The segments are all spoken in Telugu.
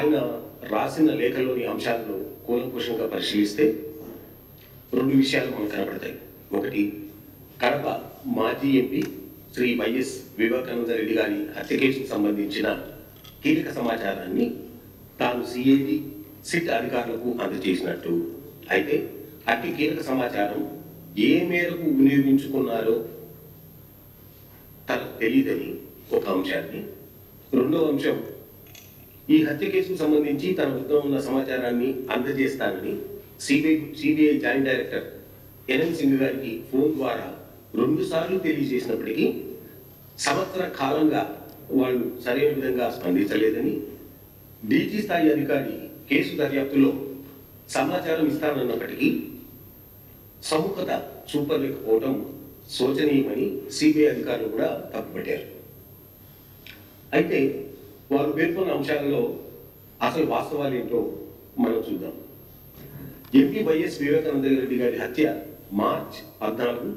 ఆయన రాసిన లేఖలోని అంశాలను కూలంకుషంగా పరిశీలిస్తే రెండు విషయాలు మనకు కనబడతాయి ఒకటి కడప మాజీ MP Shri Y S Vivekananda Reddy గారి హత్య కేసుకు సంబంధించిన కీలక సమాచారాన్ని తాను సిఐడి సిట్ అధికారులకు అందజేసినట్టు. అయితే అతి కీలక సమాచారం ఏ మేరకు వినియోగించుకున్నారో తనకు తెలియదని ఒక అంశాన్ని. రెండో అంశం ఈ హత్య కేసుకు సంబంధించి తన వద్ద ఉన్న సమాచారాన్ని అందజేస్తానని CBI CBI joint director N N Singh గారికి ఫోన్ ద్వారా రెండు సార్లు తెలియజేసినప్పటికీ సంవత్సర కాలంగా వాళ్ళు సరైన విధంగా స్పందించలేదని డీజీ స్థాయి అధికారి కేసు దర్యాప్తులో సమాచారం ఇస్తానన్నప్పటికీ సముఖత చూపలేకపోవడం శోచనీయమని సిబిఐ అధికారులు కూడా తప్పుపట్టారు. అయితే వారు పేర్కొన్న అంశాలలో అసలు వాస్తవాలు ఏంటో మనం చూద్దాం. ఎంపీ వైఎస్ వివేకానంద రెడ్డి గారి హత్య మార్చ్ పద్నాలుగు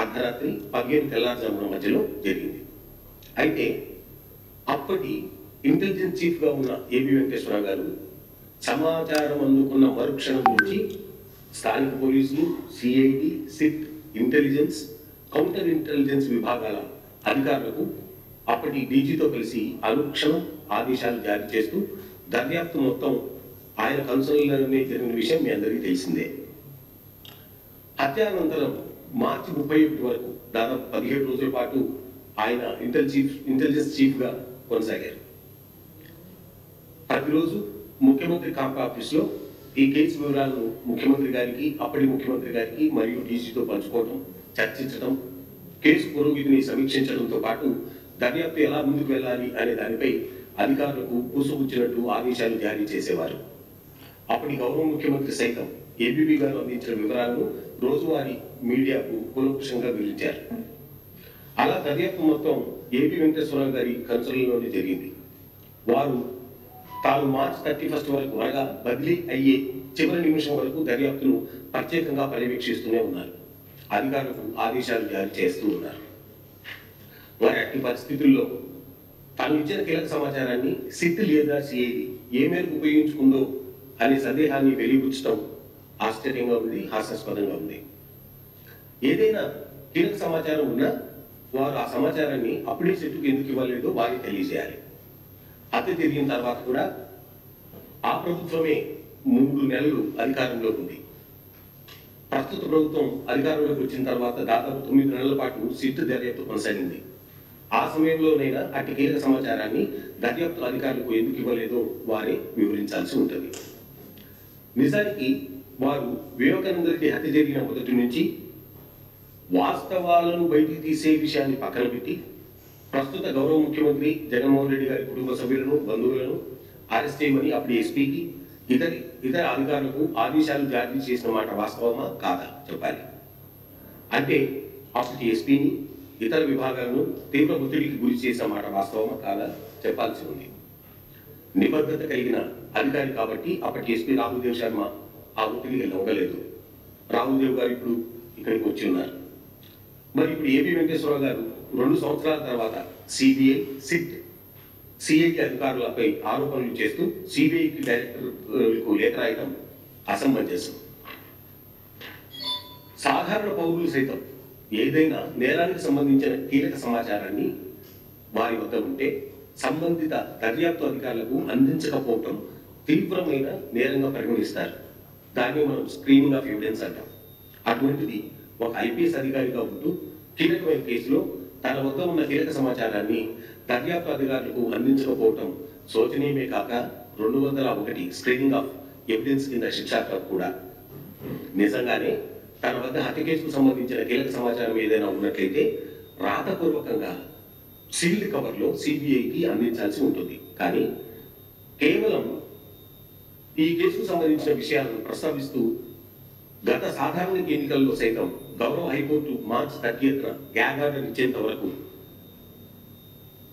అర్ధరాత్రి పదిహేను తెల్లారుజామున మధ్యలో జరిగింది. అయితే అప్పటి ఇంటెలిజెన్స్ చీఫ్గా ఉన్న ఏబి వెంకటేశ్వర గారు సమాచారం అందుకున్న మరుక్షణం నుంచి స్థానిక పోలీసులు CID SIT intelligence counter intelligence విభాగాల అధికారులకు అప్పటి డీజీతో కలిసి అనుక్షణం ఆదేశాలు జారీ చేస్తూ దర్యాప్తు మొత్తం ఆయన కన్సల్లోనే జరిగిన విషయం మీ అందరికీ తెలిసిందే. హత్యానంతరం మార్చి ముప్పై ఒకటి వరకు దాదాపు పదిహేడు రోజుల పాటు ఆయన ఇంటెల్ చీఫ్ ఇంటెలిజెన్స్ చీఫ్గా కొనసాగారు. ప్రతిరోజు ముఖ్యమంత్రి కాంప ఆఫీస్లో ఈ కేసు వివరాలను ముఖ్యమంత్రి గారికి అప్పటి ముఖ్యమంత్రి గారికి మరియు డీజీతో పంచుకోవడం చర్చించడం కేసు పురోగతిని సమీక్షించడంతో పాటు దర్యాప్తు ఎలా ముందుకు వెళ్ళాలి అనే దానిపై అధికారులకు పూసుగుచ్చినట్టు ఆదేశాలు జారీ చేసేవారు. అప్పటి గౌరవ ముఖ్యమంత్రి సైతం ఏబీబీ గారు అందించిన వివరాలను రోజువారీ మీడియాకు కూలంకుషంగా వివరించారు అలా దర్యాప్తు మొత్తం ఏపీ వెంకటేశ్వరరావు గారి కన్సల్లోనే జరిగింది. వారు తాను మార్చ్ థర్టీ ఫస్ట్ వరకు అనగా బదిలీ అయ్యే చివరి నిమిషం వరకు దర్యాప్తును ప్రత్యేకంగా పర్యవేక్షిస్తూనే ఉన్నారు. అధికారులకు ఆదేశాలు జారీ చేస్తూ ఉన్నారు. వారి అట్టి పరిస్థితుల్లో తాను ఇచ్చిన కీలక సమాచారాన్ని సిట్ లేదా సిఐడి ఏ మేరకు ఉపయోగించుకుందో అనే సందేహాన్ని వెలిబుచ్చడం ఆశ్చర్యంగా ఉంది హాస్యాస్పదంగా ఉంది. ఏదైనా కీలక సమాచారం ఉన్నా వారు ఆ సమాచారాన్ని అప్పుడే సెట్టుకు ఎందుకు ఇవ్వలేదో వారికి తెలియజేయాలి. హత్య జరిగిన తర్వాత కూడా ఆ ప్రభుత్వమే మూడు నెలలు అధికారంలో ఉంది. ప్రస్తుత ప్రభుత్వం అధికారంలోకి వచ్చిన తర్వాత దాదాపు తొమ్మిది నెలల పాటు సిట్ దర్యాప్తు కొనసాగింది. ఆ సమయంలోనైనా అట్టి కీలక సమాచారాన్ని దర్యాప్తు అధికారులకు ఎందుకు ఇవ్వలేదో వారే వివరించాల్సి ఉంటుంది. నిజానికి వారు వివేకానంద రెడ్డి హత్య జరిగిన మొదటి నుంచి వాస్తవాలను బయటికి తీసే విషయాన్ని పక్కన పెట్టి ప్రస్తుత గౌరవ ముఖ్యమంత్రి జగన్మోహన్ రెడ్డి గారి కుటుంబ సభ్యులను బంధువులను అరెస్ట్ చేయమని అప్పుడు ఎస్పీకి ఇతర ఇతర అధికారులకు ఆదేశాలు జారీ చేసిన మాట వాస్తవమా కాదా చెప్పాలి. అంటే అప్పటి ఎస్పీని ఇతర విభాగాలను తీవ్ర ఒత్తిడికి గురి చేసిన మాట వాస్తవమా? కాదా? చెప్పాల్సి ఉంది. నిబద్ధత కలిగిన అధికారి కాబట్టి అప్పటి ఎస్పీ రాహుల్దేవ్ శర్మ ఆ ఒత్తిడికి లొంగలేదు రాహుల్దేవ్ గారు ఇప్పుడు ఇక్కడికి వచ్చి ఉన్నారు. మరి ఇప్పుడు ఏపీ వెంకటేశ్వరరావు గారు రెండు సంవత్సరాల తర్వాత సిబిఐ సిట్ సిఐటి అధికారులపై ఆరోపణలు చేస్తూ సిబిఐకి డైరెక్టర్కు లేఖ రాయడం అసమంజసం సాధారణ పౌరులు సైతం ఏదైనా నేరానికి సంబంధించిన కీలక సమాచారాన్ని వారి వద్ద ఉంటే సంబంధిత దర్యాప్తు అధికారులకు అందించకపోవటం తీవ్రమైన నేరంగా పరిగణిస్తారు. దాన్ని మనం స్క్రీనింగ్ ఆఫ్ ఎవిడెన్స్ అంటాం. అటువంటిది ఒక ఐపీఎస్ అధికారిగా ఉంటూ కీలకమైన కేసులో తన వద్ద ఉన్న కీలక సమాచారాన్ని దర్యాప్తు అధికారులకు అందించకపోవటం శోచనీయమే కాక రెండు వందల ఒకటి స్క్రీనింగ్ ఆఫ్ ఎవిడెన్స్ కింద శిక్షార్హత కూడా. నిజంగానే తన వద్ద హత్య కేసుకు సంబంధించిన కీలక సమాచారం ఏదైనా ఉన్నట్లయితే రాతపూర్వకంగా సీల్డ్ కవర్లో సిబిఐకి అందించాల్సి ఉంటుంది. కానీ కేవలం ఈ కేసుకు సంబంధించిన విషయాలను ప్రస్తావిస్తూ గత సాధారణ ఎన్నికల్లో సైతం గౌరవ హైకోర్టు మార్చి థర్టీఎత్న గ్యాగ్ ఆర్డర్ ఇచ్చేంత వరకు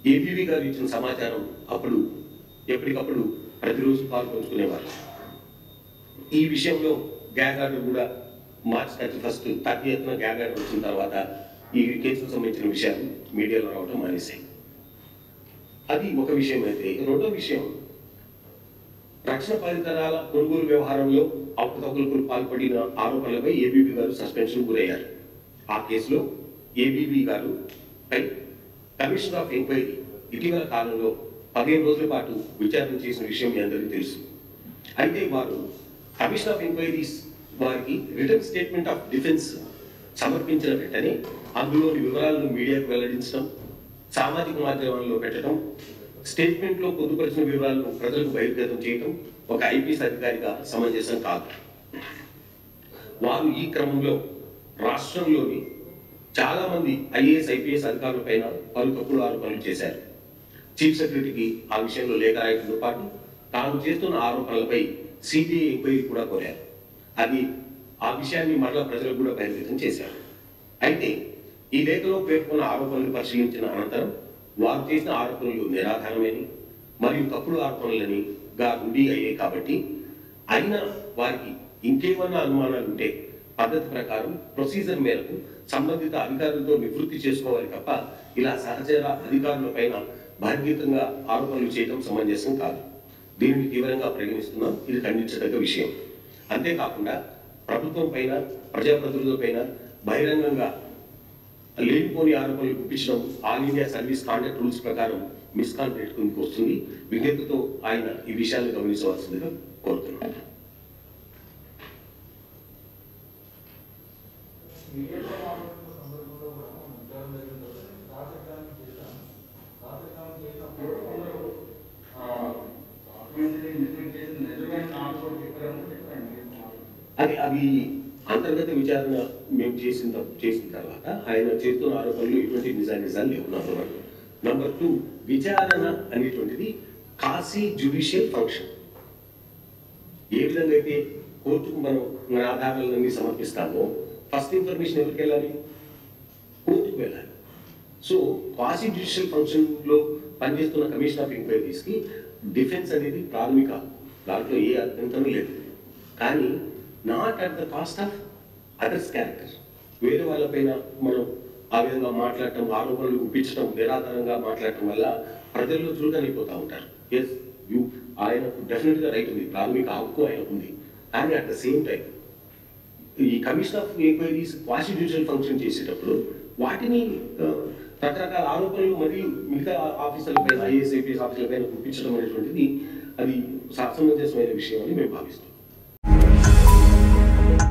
ఏబీవీ గారు ఇచ్చిన సమాచారం అప్పుడు ఎప్పటికప్పుడు ప్రతిరోజు పాల్పంచుకునేవారు ఈ విషయంలో గ్యాగ్ ఆర్డర్ కూడా మార్చ్ థర్టీ ఫస్ట్ థర్టీఎత్న గ్యాగ్ వచ్చిన తర్వాత ఈ కేసుకు సంబంధించిన విషయాలు మీడియాలో రావడం మానేశాయి. అది ఒక విషయం అయితే. రెండో విషయం రక్షణ పరికరాల కొనుగోలు వ్యవహారంలో అవకతవకలకు పాల్పడిన ఆరోపణలపై ఏబీబీ గారు సస్పెన్షన్ గురయ్యారు. ఆ కేసులో ఏబీబీ గారు పై కమిషన్ ఆఫ్ ఎంక్వైరీ ఇటీవల కాలంలో పదిహేను రోజుల పాటు విచారణ చేసిన విషయం మీ అందరికీ తెలుసు. అయితే వారు కమిషన్ ఆఫ్ ఎంక్వైరీస్ వారికి రిటర్న్ స్టేట్మెంట్ ఆఫ్ డిఫెన్స్ సమర్పించిన వెంటనే అందులోని వివరాలను మీడియాకు వెల్లడించడం సామాజిక మాధ్యమాల్లో పెట్టడం స్టేట్మెంట్లో పొందుపరిచిన వివరాలను ప్రజలకు బహిర్గతం చేయడం ఒక ఐపీఎస్ అధికారిగా సమంజసం కాదు. వారు ఈ క్రమంలో రాష్ట్రంలోని చాలా మంది ఐఏఎస్ ఐపీఎస్ అధికారులపైన పలు తప్పుడు ఆరోపణలు చేశారు. చీఫ్ సెక్రటరీకి ఆ విషయంలో లేఖ రాయడంతో పాటు తాను చేస్తున్న ఆరోపణలపై సిబిఐ ఎంక్వైరీ కూడా కోరారు. అది ఆ విషయాన్ని మరలా ప్రజలకు కూడా బహిర్గతం చేశారు. అయితే ఈ లేఖలో పేర్కొన్న ఆరోపణలు పరిశీలించిన అనంతరం వారు చేసిన ఆరోపణలు నిరాధారమేని మరియు తప్పుడు ఆరోపణలని గా ఉండి అయ్యాయి కాబట్టి అయినా వారికి ఇంకేమన్నా అనుమానాలు ఉంటే పద్ధతి ప్రకారం ప్రొసీజర్ మేరకు సంబంధిత అధికారులతో నివృత్తి చేసుకోవాలి తప్ప ఇలా సహచర అధికారుల పైన బహిర్గతంగా ఆరోపణలు చేయడం సమంజసం కాదు. దీనిని తీవ్రంగా పరిగణిస్తున్నాం. ఇది ఖండించదగ్గ విషయం. అంతేకాకుండా ప్రభుత్వం పైన ప్రజాప్రతినిధుల పైన బహిరంగంగా లేనిపోని ఆరోపణలు గుప్పించడం all India service conduct rules ప్రకారం మిస్కాన్డక్ట్ పెట్టుకుని వస్తుంది. విజ్ఞతతో ఆయన ఈ విషయాన్ని గమనించవలసిందిగా కోరుతున్నాను. మాట్లాడుతున్నారు. అది అవి అంతర్గత విచారణ మేము చేసిన చేసిన తర్వాత ఆయన చేస్తున్న ఆరోపణలు ఎటువంటి నిజానిజాలు లేవు నంబర్ వన్ నంబర్ టూ విచారణ అనేటువంటిది కాశీ జ్యుడిషియల్ ఫంక్షన్ ఏ విధంగా అయితే కోర్టుకు మనం మన ఆధారాలన్నీ సమర్పిస్తామో ఫస్ట్ ఇన్ఫర్మేషన్ ఎవరికి వెళ్ళాలి? కోర్టుకు వెళ్ళాలి. సో కాశీ జ్యుడిషియల్ ఫంక్షన్లో పనిచేస్తున్న కమిషన్ ఆఫ్ ఎంక్వైరీస్కి డిఫెన్స్ అనేది ప్రాథమిక. దాంట్లో ఏ అభ్యంతరం లేదు. కానీ not at the cost of others character వేరే వాళ్ళపైన మనం ఆ విధంగా మాట్లాడటం ఆరోపణలు గుప్పించడం నిరాధారంగా మాట్లాడటం వల్ల ప్రజల్లో చురుకనైపోతూ ఉంటారు. ఎస్ యూ ఆయనకు డెఫినెట్గా రైట్ ఉంది. ప్రాథమిక హక్కు ఆయనకు ఉంది. కానీ అట్ ద సేమ్ టైం ఈ commission of enquiries constitution function చేసేటప్పుడు వాటిని రకరకాల ఆరోపణలు మరియు మిగతా ఆఫీసర్ల పైన ఐఏఎస్ ఐపీఎస్ ఆఫీసర్ల పైన గుప్పించడం అనేటువంటిది అది సమంజసమైన విషయం అని మేము భావిస్తాం